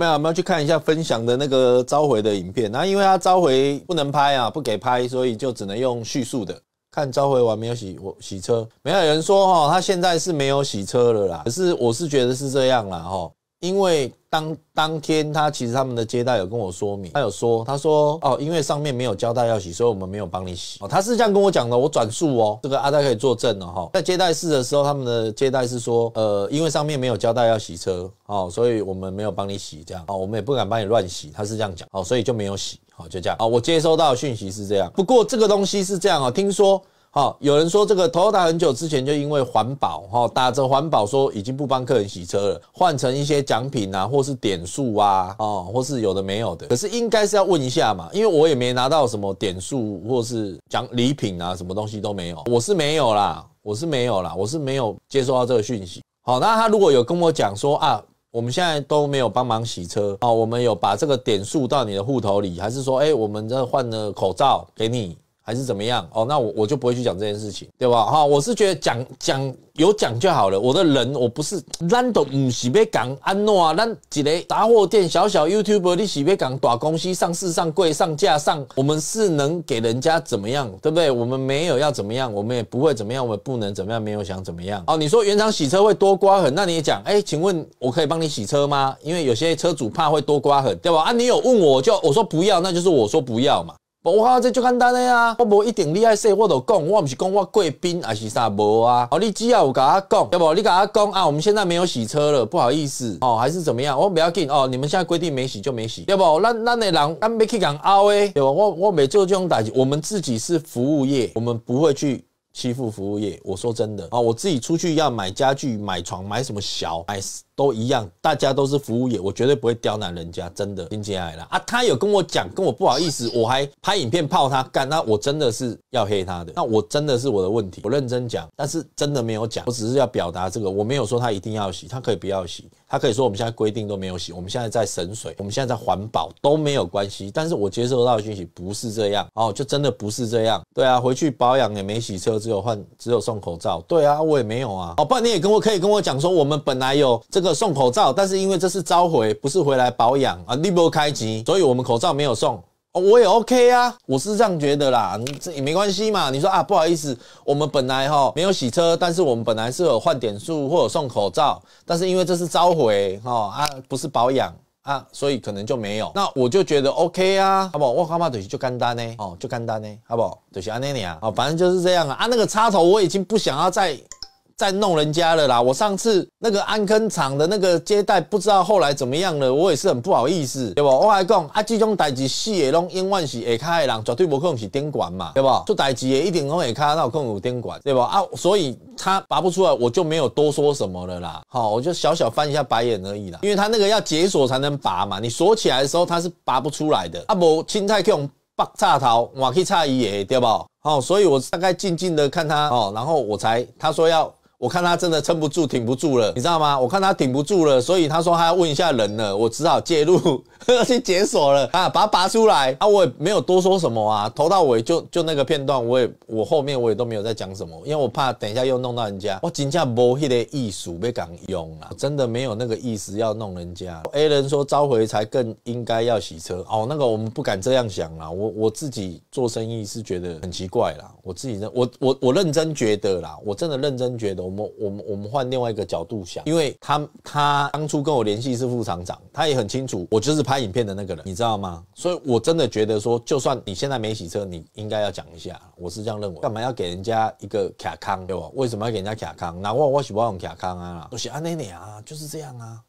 有没有去看一下分享的那个召回的影片？那因为他召回不能拍啊，不给拍，所以就只能用叙述的。看召回完没有洗我洗车，没有人说哈，他现在是没有洗车了啦。可是我是觉得是这样啦哈，因为当当天他其实他们的接待有跟我说明，他有说他说哦，因为上面没有交代要洗，所以我们没有帮你洗哦。他是这样跟我讲的，我转述哦，这个阿呆可以作证了哈。在接待室的时候，他们的接待是说呃，因为上面没有交代要洗车哦，所以我们没有帮你洗这样哦，我们也不敢帮你乱洗，他是这样讲哦，所以就没有洗。好，就这样啊。我接收到的讯息是这样，不过这个东西是这样啊。听说，好，有人说这个 Toyota 很久之前就因为环保，哈，打着环保说已经不帮客人洗车了，换成一些奖品啊，或是点数啊，哦，或是有的没有的。可是应该是要问一下嘛，因为我也没拿到什么点数或是奖礼品啊，什么东西都没有。我是没有啦，我是没有啦，我是没有接收到这个讯息。好，那他如果有跟我讲说啊。我们现在都没有帮忙洗车啊，我们有把这个点数到你的户头里，还是说，哎，我们这换了口罩给你？还是怎么样哦？那我我就不会去讲这件事情，对吧？哈，我是觉得讲讲有讲就好了。我的人我不是咱都唔是要讲安诺啊，咱一个杂货店小小 YouTube，你是要讲大公司上市上柜上架上，我们是能给人家怎么样，对不对？我们没有要怎么样，我们也不会怎么样，我们不能怎么样，没有想怎么样。哦，你说原厂洗车会多刮痕，那你也讲，哎，请问我可以帮你洗车吗？因为有些车主怕会多刮痕，对吧？啊，你有问我就我说不要，那就是我说不要嘛。无啊，这就简单的呀！我无一定你爱说，我都讲，我唔是讲我贵宾还是啥无啊？哦，你只要有甲我讲，要不你甲我讲啊？我们现在没有洗车了，不好意思哦，还是怎么样？我不要紧哦，你们现在规定没洗就没洗，要不咱咱的人咱没去讲凹诶，对吧？我我没做这种打击，我们自己是服务业，我们不会去。欺负服务业，我说真的啊，我自己出去要买家具、买床、买什么小买都一样，大家都是服务业，我绝对不会刁难人家，真的听起来了啊。他有跟我讲，跟我不好意思，我还拍影片泡他干，那我真的是要黑他的，那我真的是我的问题，我认真讲，但是真的没有讲，我只是要表达这个，我没有说他一定要洗，他可以不要洗。他可以说我们现在规定都没有洗，我们现在在省水，我们现在在环保都没有关系。但是我接收到的讯息不是这样哦，就真的不是这样。对啊，回去保养也没洗车，只有换，只有送口罩。对啊，我也没有啊。哦，不然你也跟我可以跟我讲说，我们本来有这个送口罩，但是因为这是召回，不是回来保养啊，你不开机，所以我们口罩没有送。我也 OK 啊，我是这样觉得啦，这也没关系嘛。你说啊，不好意思，我们本来哈没有洗车，但是我们本来是有换点数或者送口罩，但是因为这是召回哈啊，不是保养啊，所以可能就没有。那我就觉得 OK 啊，好不好？我干嘛对就干单呢？哦，就干单呢，好不好？就是安尼啊，哦，反正就是这样啊。啊，那个插头我已经不想要再。在弄人家了啦！我上次那个安坑厂的那个接待，不知道后来怎么样了，我也是很不好意思，对不？我还讲啊，这种代志死的拢永远是下卡的人，绝对不可能是电管嘛，对不？做代志的一定拢下卡，那有可能有电管，对不？啊，所以他拔不出来，我就没有多说什么了啦。好，我就小小翻一下白眼而已啦，因为他那个要解锁才能拔嘛，你锁起来的时候它是拔不出来的。啊，无青菜用拔插头，我去插伊的，对不？好，所以我大概静静的看他哦，然后我才他说要。我看他真的撑不住、挺不住了，你知道吗？我看他挺不住了，所以他说他要问一下人了，我只好介入 去解锁了啊，把它拔出来啊，我也没有多说什么啊，头到尾就就那个片段，我也我后面我也都没有在讲什么，因为我怕等一下又弄到人家，我真正无迄个艺术被讲用啊，真的没有那个意思要弄人家。A 人说召回才更应该要洗车哦，那个我们不敢这样想啦，我我自己做生意是觉得很奇怪啦，我自己认我我我认真觉得啦，我真的认真觉得。我们我们我们换另外一个角度想，因为他他当初跟我联系是副厂长，他也很清楚我就是拍影片的那个人，你知道吗？所以我真的觉得说，就算你现在没洗车，你应该要讲一下，我是这样认为。干嘛要给人家一个卡康，对吧？为什么要给人家卡康？那我我喜欢用卡康啊，都是安内内啊，就是这样啊。